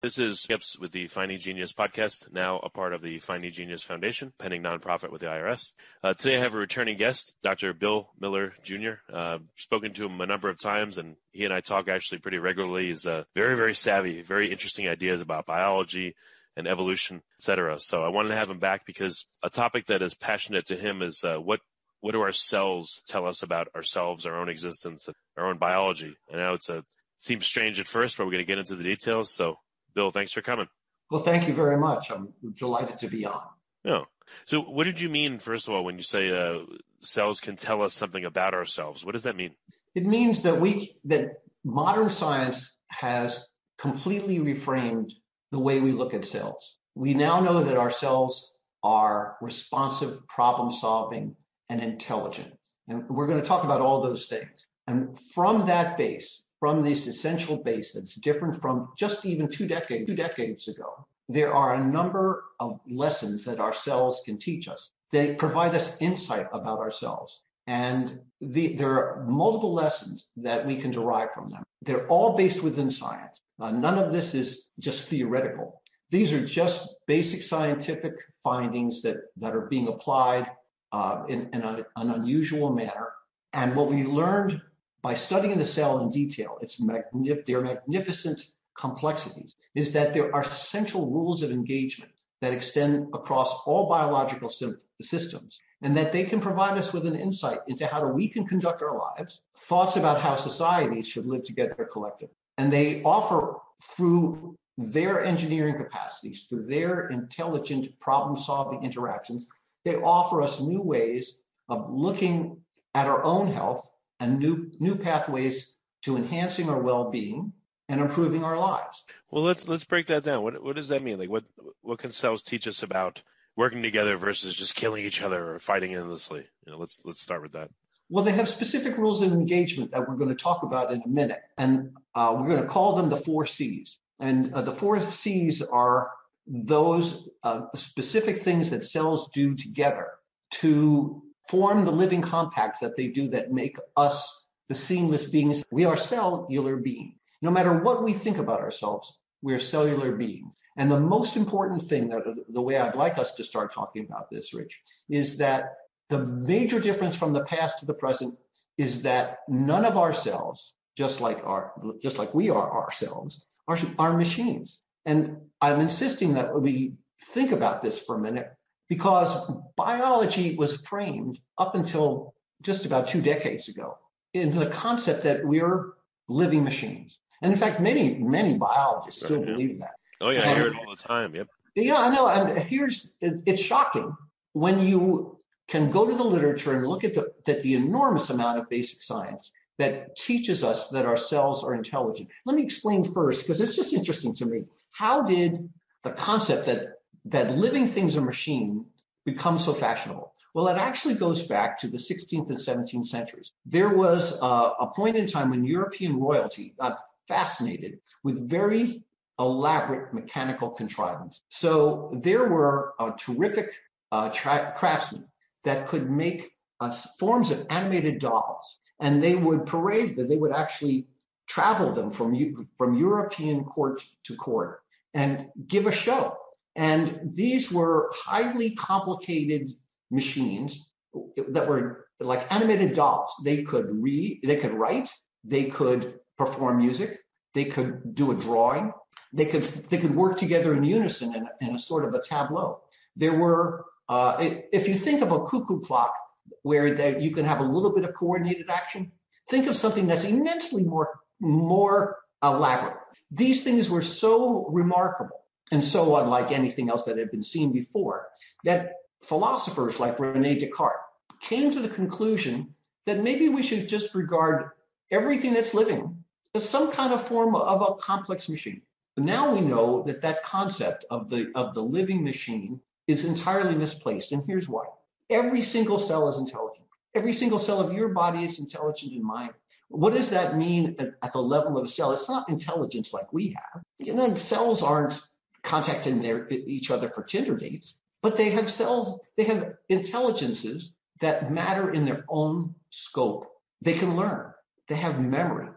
This is Skips with the Finding Genius podcast, now a part of the Finding Genius Foundation, pending nonprofit with the IRS. Uh, today I have a returning guest, Dr. Bill Miller Jr. Uh, spoken to him a number of times, and he and I talk actually pretty regularly. He's uh, very, very savvy, very interesting ideas about biology and evolution, etc. So I wanted to have him back because a topic that is passionate to him is uh, what what do our cells tell us about ourselves, our own existence, our own biology? I know it's a seems strange at first, but we're going to get into the details. So Bill, thanks for coming. Well, thank you very much. I'm delighted to be on. Yeah. So, what did you mean, first of all, when you say uh, cells can tell us something about ourselves? What does that mean? It means that we that modern science has completely reframed the way we look at cells. We now know that our cells are responsive, problem solving, and intelligent. And we're going to talk about all those things. And from that base, from this essential base that's different from just even two decades, two decades ago. There are a number of lessons that our cells can teach us. They provide us insight about ourselves. And the, there are multiple lessons that we can derive from them. They're all based within science. Uh, none of this is just theoretical. These are just basic scientific findings that, that are being applied uh, in, in a, an unusual manner. And what we learned by studying the cell in detail, its magnif- their magnificent complexities, is that there are central rules of engagement that extend across all biological systems, and that they can provide us with an insight into how we can conduct our lives, thoughts about how societies should live together collectively. And they offer through their engineering capacities, through their intelligent problem solving interactions, they offer us new ways of looking at our own health and new new pathways to enhancing our well-being and improving our lives. Well, let's let's break that down. What what does that mean? Like what what can cells teach us about working together versus just killing each other or fighting endlessly? You know, let's let's start with that. Well, they have specific rules of engagement that we're going to talk about in a minute, and uh, we're going to call them the four C's. And uh, the four C's are those uh, specific things that cells do together to form the living compact that they do that make us the seamless beings. We are cellular beings. No matter what we think about ourselves, we're cellular beings. And the most important thing that the way I'd like us to start talking about this, Rich, is that the major difference from the past to the present is that none of ourselves, just like our, just like we are ourselves, are, are machines. And I'm insisting that we think about this for a minute because biology was framed up until just about two decades ago in the concept that we're living machines. And in fact, many, many biologists still right, yeah. believe that. Oh, yeah, I hear it um, all the time. Yep. Yeah, I know. And here's it's shocking when you can go to the literature and look at the, that the enormous amount of basic science that teaches us that our cells are intelligent. Let me explain first, because it's just interesting to me. How did the concept that that living things are machine become so fashionable? Well, it actually goes back to the 16th and 17th centuries. There was uh, a point in time when European royalty got fascinated with very elaborate mechanical contrivance. So there were uh, terrific uh, tra- craftsmen that could make uh, forms of animated dolls, and they would parade them. They would actually travel them from from European court to court and give a show. And these were highly complicated machines that were like animated dolls. They could read, they could write, they could perform music, they could do a drawing, they could they could work together in unison in, in a sort of a tableau. There were, uh, if you think of a cuckoo clock where that you can have a little bit of coordinated action, think of something that's immensely more more elaborate. These things were so remarkable and so unlike anything else that had been seen before, that philosophers like Rene Descartes came to the conclusion that maybe we should just regard everything that's living as some kind of form of a complex machine. But now we know that that concept of the of the living machine is entirely misplaced, and here's why: every single cell is intelligent. Every single cell of your body is intelligent in mine. What does that mean at, at the level of a cell? It's not intelligence like we have. You know, cells aren't contacting their, each other for Tinder dates, but they have cells, they have intelligences that matter in their own scope. They can learn. They have memory.